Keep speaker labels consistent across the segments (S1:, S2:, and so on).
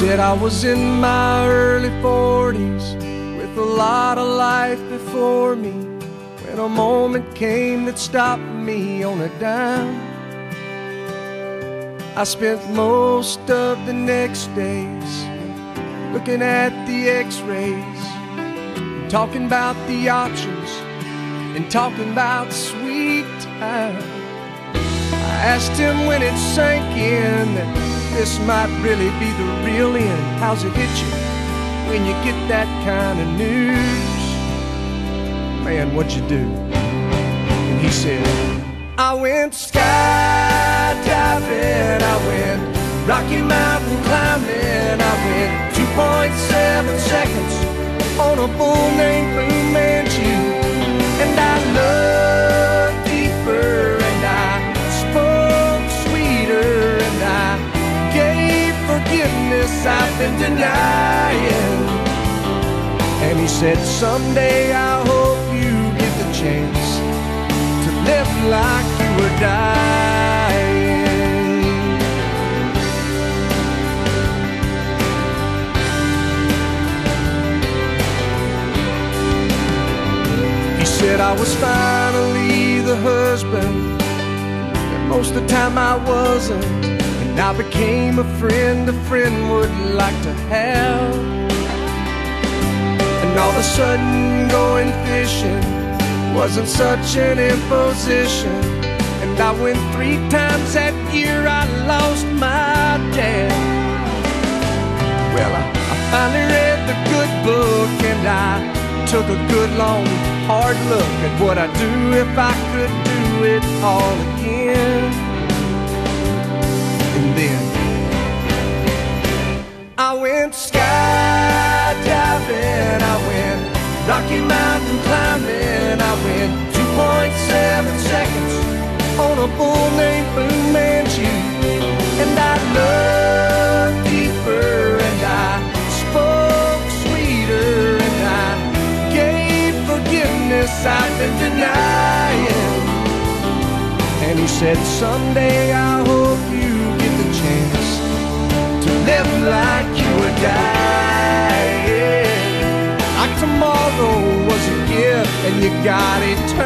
S1: said I was in my early 40s with a lot of life before me when a moment came that stopped me on a dime. I spent most of the next days looking at the x rays, talking about the options, and talking about sweet time. I asked him when it sank in this might really be the real end. How's it hit you when you get that kind of news? Man, what'd you do? And he said, I went skydiving, I went Rocky Mountain climbing, I went 2.7 seconds on a bull named Fu forgiveness I've been denying. And he said, Someday I hope you get the chance to live like you were dying. He said I was finally the husband that most of the time I wasn't. And I became a friend a friend would like to have. And all of a sudden going fishing wasn't such an imposition. And I went three times that year, I lost my dad. Well, I, I finally read the good book and I took a good long hard look at what I'd do if I could do it all again. Fu Manchu, and I loved deeper, and I spoke sweeter, and I gave forgiveness I've been denying. And he said, Someday I hope you get the chance to live like you were dying. Like tomorrow was a gift, and you got eternity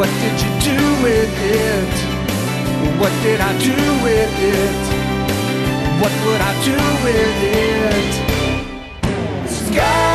S1: What did you do with it? What did I do with it? What would I do with it? Skydiving,